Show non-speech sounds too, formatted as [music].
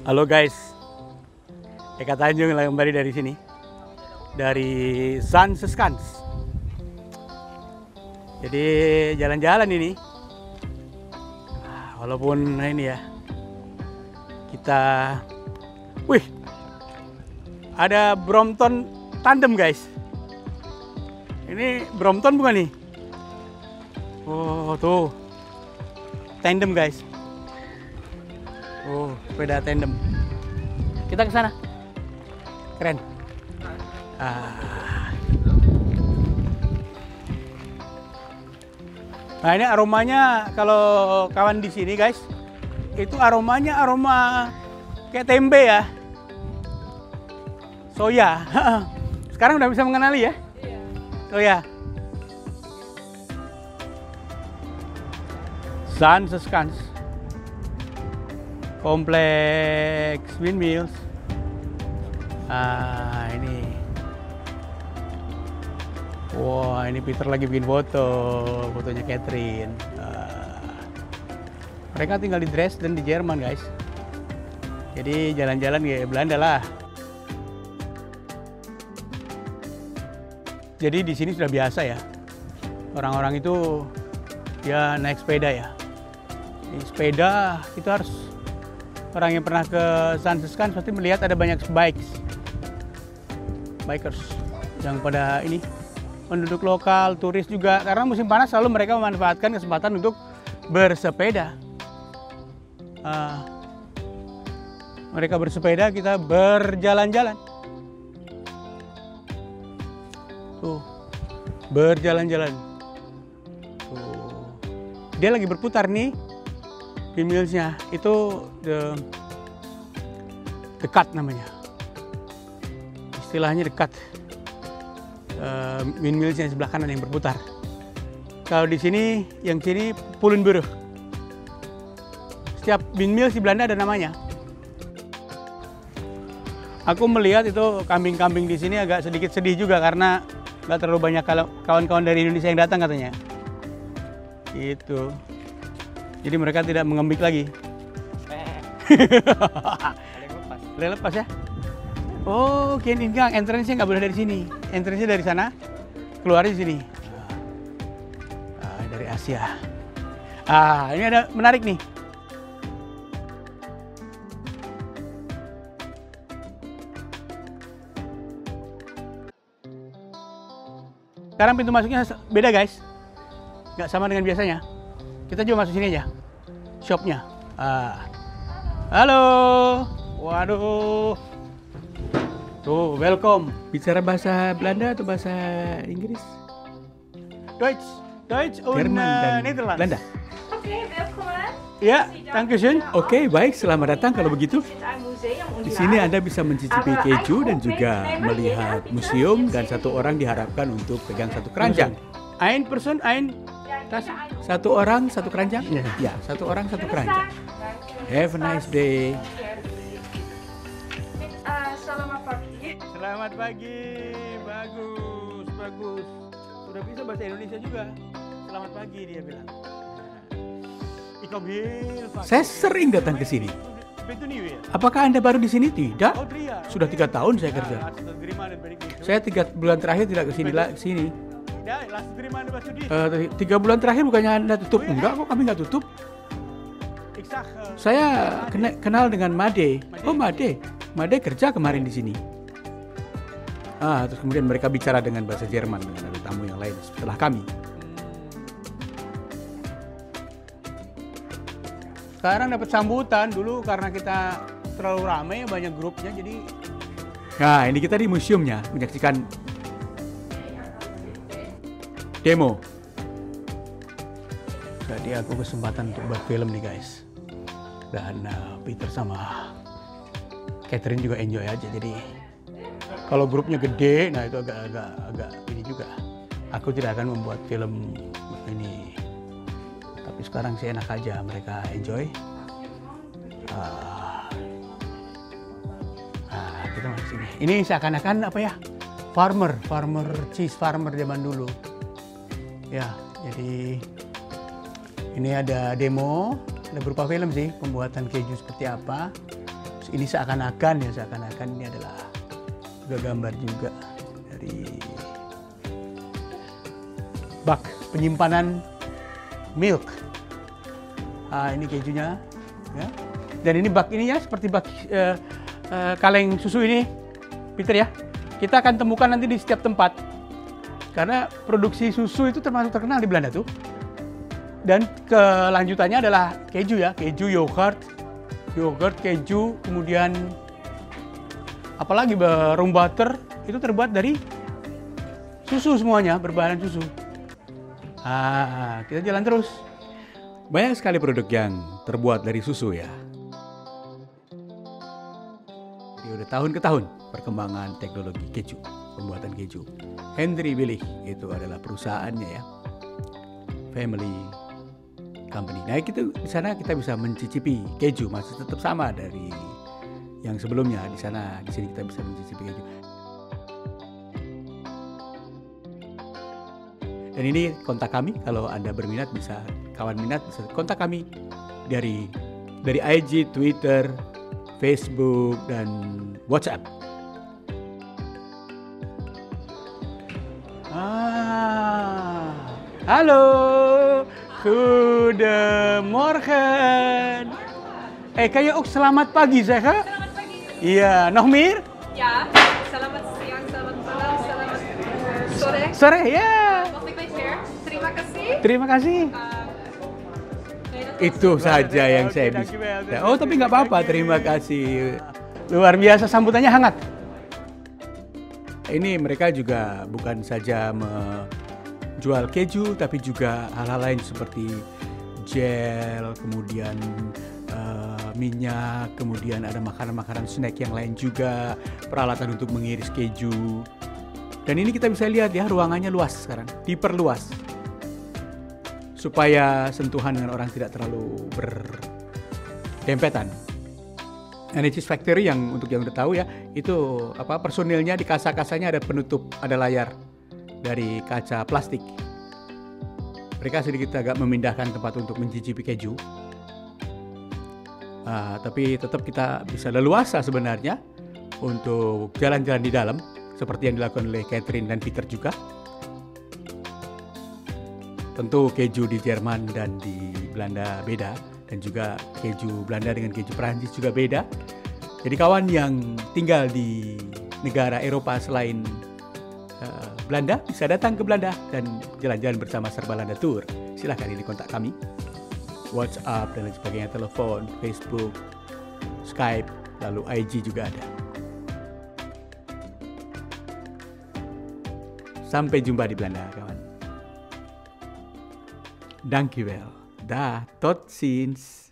Halo guys, Eka Tanjung kembali dari sini, dari San Seskans. Jadi jalan-jalan ini, Ah, walaupun ini ya, kita, wih, ada Brompton tandem guys. Ini Brompton bukan nih? Oh tuh, tandem guys. Oh, sepeda tandem. Kita ke sana. Keren. Ah. Nah, ini aromanya kalau kawan di sini, guys, itu aromanya aroma kayak tempe ya. Soya. [laughs] Sekarang udah bisa mengenali ya? Soya. San Seskans. Kompleks Windmills. Ah, ini. Wah, ini Peter lagi bikin foto, fotonya Catherine. Ah. mereka tinggal di Dresden di Jerman, guys. Jadi jalan-jalan ke Belanda lah. Jadi di sini sudah biasa ya. Orang-orang itu ya naik sepeda ya. Di sepeda kita harus orang yang pernah ke San Seskans pasti melihat ada banyak bikes, bikers yang pada ini penduduk lokal, turis juga. Karena musim panas selalu mereka memanfaatkan kesempatan untuk bersepeda. Ah, mereka bersepeda, kita berjalan-jalan. Tuh, berjalan-jalan. Tuh, dia lagi berputar nih windmillsnya itu the, dekat namanya. Istilahnya dekat. Uh, windmillsnya sebelah kanan yang berputar. Kalau di sini yang sini Pulenburg setiap windmills di Belanda ada namanya. Aku melihat itu kambing-kambing di sini agak sedikit sedih juga karena nggak terlalu banyak kawan-kawan dari Indonesia yang datang katanya. Itu jadi mereka tidak mengembik lagi. [laughs] Boleh lepas ya? Oh, kian ingang. Entrance-nya nggak boleh dari sini. Entrance-nya dari sana, keluar di sini. Ah, dari Asia. Ah, ini ada menarik nih. Sekarang pintu masuknya beda guys. Nggak sama dengan biasanya. Kita coba masuk sini aja. Shopnya. Ah. Halo. Waduh. Tuh, welcome. Bicara bahasa Belanda atau bahasa Inggris? Deutsch. Deutsch und Jerman uh, dan Nederlands. Belanda. Oké, welkom. Ya, danke schön. Oke, baik. Selamat datang kalau begitu. Di sini Anda bisa mencicipi keju dan juga melihat museum dan satu orang diharapkan untuk pegang satu keranjang. Ein person, ein tas. Satu orang satu keranjang? Iya. Ya, satu orang satu keranjang. Have a nice day. Uh, selamat pagi. Selamat pagi. Bagus, bagus. Sudah bisa bahasa Indonesia juga. Selamat pagi dia bilang. Vaak. Saya sering datang ke sini. Apakah Anda baru di sini? Tidak. Oh. Sudah tiga tahun saya kerja. Ja, laatste drie maanden ben ik niet geweest. Saya tiga bulan terakhir tidak ke sini. La- sini. Ja, laatste drie maanden was u dicht. Eh, tiga bulan terakhir bukannya Anda tutup? Enggak kok, kami nggak tutup. eh, Saya kena- kenal dengan Made. Oh Made, Made kerja kemarin di sini. Ah, terus kemudian mereka bicara dengan bahasa Jerman dengan ada tamu yang lain setelah kami. sekarang dapat sambutan dulu karena kita terlalu ramai banyak grupnya jadi Nah, ini kita di museumnya menyaksikan demo. jadi aku kesempatan untuk buat film nih guys. Dan uh, Peter sama Catherine juga enjoy aja. Jadi kalau grupnya gede nah itu agak agak ini juga. Aku tidak akan membuat film ini. Tapi sekarang sih enak aja mereka enjoy. Ah. Ah, kita masuk sini. Ini seakan-akan apa ya? Farmer farmer cheese farmer zaman dulu ya jadi ini ada demo ada berupa film sih pembuatan keju seperti apa Terus ini seakan-akan ya seakan-akan ini adalah juga gambar juga dari bak penyimpanan milk. Ah, ini kejunya, ya. Dan ini bak ini ya seperti bak eh, eh, kaleng susu ini, Peter ya. Kita akan temukan nanti di setiap tempat. Karena produksi susu itu termasuk terkenal di Belanda tuh. Dan kelanjutannya adalah keju ya, keju yogurt, yogurt, keju, kemudian apalagi room butter itu terbuat dari susu semuanya, berbahan susu. Ah, kita jalan terus. Banyak sekali produk yang terbuat dari susu ya. Jadi udah tahun ke tahun perkembangan teknologi keju, pembuatan keju. Henry Willig itu adalah perusahaannya ya. Family company. Nah, itu di sana kita bisa mencicipi keju masih tetap sama dari yang sebelumnya. Di sana di sini kita bisa mencicipi keju. Dan ini kontak kami kalau Anda berminat bisa kawan minat bisa kontak kami dari dari IG, Twitter, Facebook dan WhatsApp. Halo, goedemorgen. Eh, kayak ook selamat pagi, zeg hè? Selamat pagi. Iya, nog meer? Ja, selamat siang, selamat malam, selamat eh, sore. Sore, ya. Wat ik weet weer. Terima kasih. Terima kasih. Uh, was Itu saja yang saya bisa. Ya, Oh, tapi nggak apa-apa. Terima kasih. Luar biasa sambutannya hangat. Ini mereka juga bukan saja menjual keju, tapi juga hal-hal lain seperti gel, kemudian eh, minyak, kemudian ada makanan-makanan snack yang lain juga, peralatan untuk mengiris keju. Dan ini kita bisa lihat ya ruangannya luas sekarang, diperluas supaya sentuhan dengan orang tidak terlalu berdempetan. Cheese factory yang untuk yang udah tahu ya, itu apa personilnya di kasa-kasanya ada penutup, ada layar dari kaca plastik. Mereka sedikit agak memindahkan tempat untuk mencicipi keju. Ah, tapi tetap kita bisa leluasa sebenarnya untuk jalan-jalan di dalam seperti yang dilakukan oleh Catherine dan Peter juga. Tentu keju di Jerman dan di Belanda beda dan juga keju Belanda dengan keju Perancis juga beda. Jadi kawan yang tinggal di negara Eropa selain Belanda bisa datang ke Belanda dan jalan-jalan bersama Serbalanda Tour. Silahkan ini kontak kami. WhatsApp dan lain sebagainya, telepon, Facebook, Skype, lalu IG juga ada. Sampai jumpa di Belanda, kawan. Dankjewel. Dah, tot ziens.